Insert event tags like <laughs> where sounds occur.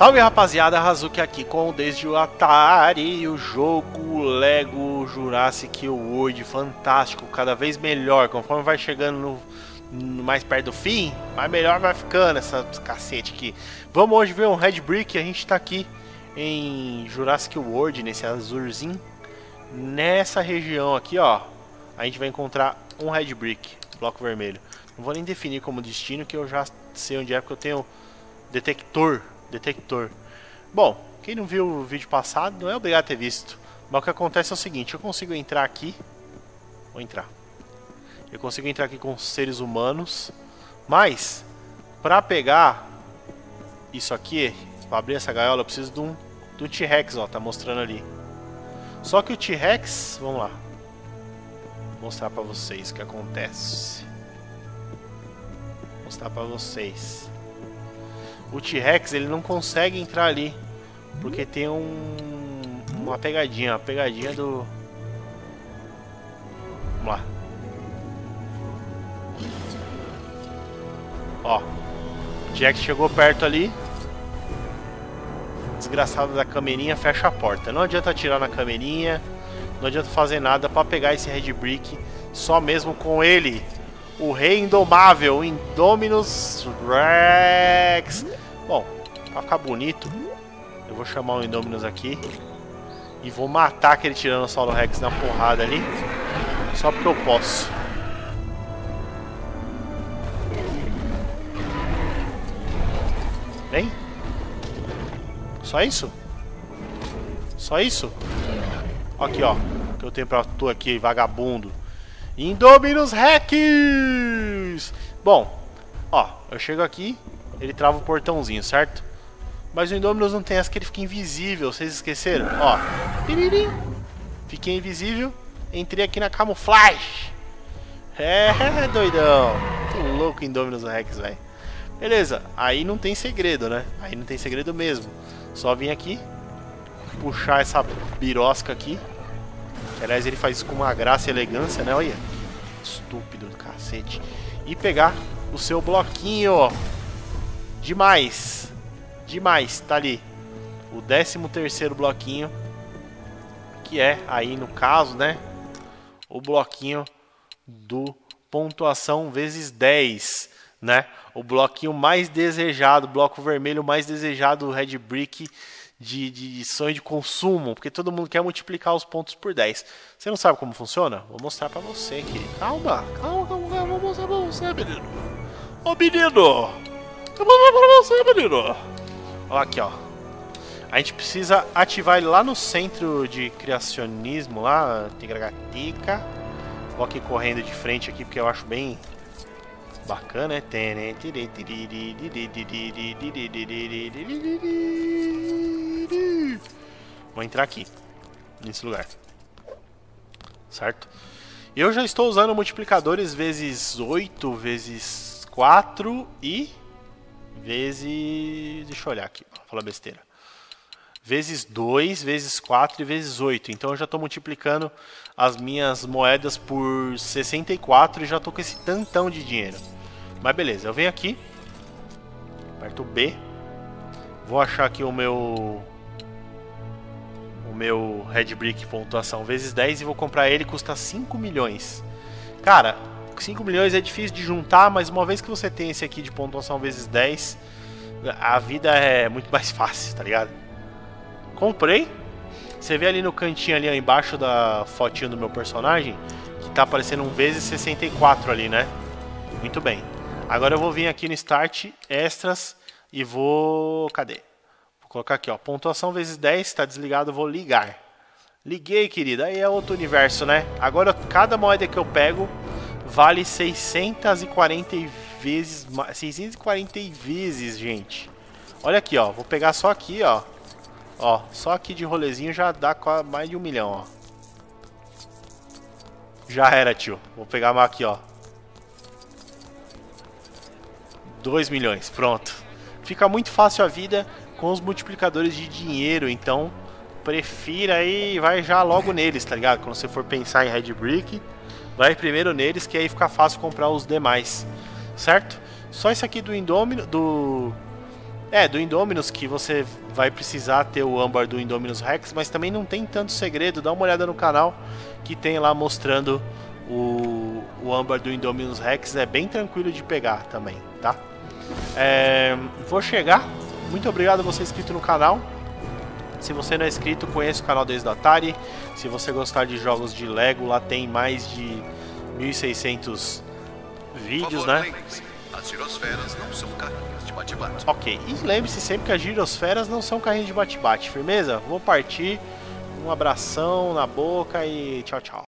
Salve rapaziada, Hazuki aqui com Desde o Atari, o jogo Lego Jurassic World, fantástico, cada vez melhor, conforme vai chegando no, no, mais perto do fim, mais melhor vai ficando essa cacete aqui. Vamos hoje ver um Red Brick, a gente tá aqui em Jurassic World, nesse azulzinho, nessa região aqui ó, a gente vai encontrar um Red Brick, bloco vermelho. Não vou nem definir como destino, que eu já sei onde é, porque eu tenho detector detector. Bom, quem não viu o vídeo passado não é obrigado a ter visto. Mas o que acontece é o seguinte, eu consigo entrar aqui. Vou entrar. Eu consigo entrar aqui com seres humanos. Mas, para pegar isso aqui, para abrir essa gaiola, eu preciso de um, de um T-Rex, ó, tá mostrando ali. Só que o T-Rex, vamos lá. Vou mostrar para vocês o que acontece. Vou mostrar para vocês o T-Rex ele não consegue entrar ali. Porque tem um, uma pegadinha, a pegadinha do... Vamos lá. Ó. O Jack chegou perto ali. Desgraçado da camerinha fecha a porta. Não adianta atirar na camerinha. Não adianta fazer nada para pegar esse Red Brick. Só mesmo com ele o rei indomável, Indominus Rex. Bom, pra ficar bonito, eu vou chamar o Indominus aqui e vou matar aquele Tiranossauro Rex na porrada ali, só porque eu posso. Vem. Só isso? Só isso? Aqui, ó. Que eu tenho pra tu aqui, vagabundo. Indominus Rex! Bom, ó, eu chego aqui, ele trava o portãozinho, certo? Mas o Indominus não tem essa que ele fica invisível, vocês esqueceram? Ó, piririm, fiquei invisível, entrei aqui na camuflagem. É, doidão. Que louco Indominus Rex, velho. Beleza, aí não tem segredo, né? Aí não tem segredo mesmo. Só vim aqui, puxar essa birosca aqui. Que, aliás, ele faz isso com uma graça e elegância, né? Olha. Estúpido do cacete. E pegar o seu bloquinho. Demais. Demais. Tá ali. O 13 terceiro bloquinho. Que é, aí no caso, né? O bloquinho do pontuação vezes 10, né? O bloquinho mais desejado, bloco vermelho mais desejado do Red Brick de, de sonho de consumo, porque todo mundo quer multiplicar os pontos por 10. Você não sabe como funciona? Vou mostrar pra você aqui. Calma, calma, calma, calma, vou mostrar pra você, menino. Ô menino! Eu vou mostrar pra você, menino. Ó, aqui, ó. A gente precisa ativar ele lá no centro de criacionismo, lá, Tigragatica. Vou aqui correndo de frente aqui, porque eu acho bem bacana, né? Vou entrar aqui, nesse lugar. Certo? Eu já estou usando multiplicadores vezes 8, vezes 4 e vezes... Deixa eu olhar aqui, vou falar besteira. Vezes 2, vezes 4 e vezes 8. Então eu já estou multiplicando as minhas moedas por 64 e já estou com esse tantão de dinheiro. Mas beleza, eu venho aqui, aperto B, vou achar aqui o meu meu Red Brick pontuação vezes 10 e vou comprar ele, custa 5 milhões. Cara, 5 milhões é difícil de juntar, mas uma vez que você tem esse aqui de pontuação vezes 10, a vida é muito <laughs> mais fácil, tá ligado? Comprei. Você vê ali no cantinho ali embaixo da fotinho do meu personagem, que tá aparecendo um vezes 64 ali, né? Muito bem. Agora eu vou vir aqui no Start, Extras, e vou... Cadê? Colocar aqui, ó, pontuação vezes 10, está desligado, vou ligar. Liguei, querida, aí é outro universo, né? Agora, cada moeda que eu pego vale 640 vezes, 640 vezes, gente. Olha aqui, ó, vou pegar só aqui, ó. Ó, só aqui de rolezinho já dá mais de um milhão, ó. Já era, tio. Vou pegar aqui, ó. 2 milhões, pronto. Fica muito fácil a vida com os multiplicadores de dinheiro, então prefira aí, vai já logo neles, tá ligado? Quando você for pensar em Red Brick, vai primeiro neles que aí fica fácil comprar os demais, certo? Só esse aqui do Indomino, do É, do Indominus que você vai precisar ter o âmbar do Indominus Rex, mas também não tem tanto segredo. Dá uma olhada no canal que tem lá mostrando o, o âmbar do Indominus Rex. É bem tranquilo de pegar também, tá? É, vou chegar. Muito obrigado a você inscrito no canal. Se você não é inscrito, conheça o canal desde a Atari. Se você gostar de jogos de Lego, lá tem mais de 1600 vídeos, né? As girosferas não são carrinhos de bate-bate. Ok, e lembre-se sempre que as girosferas não são carrinhos de bate-bate, firmeza? Vou partir, um abração na boca e tchau, tchau.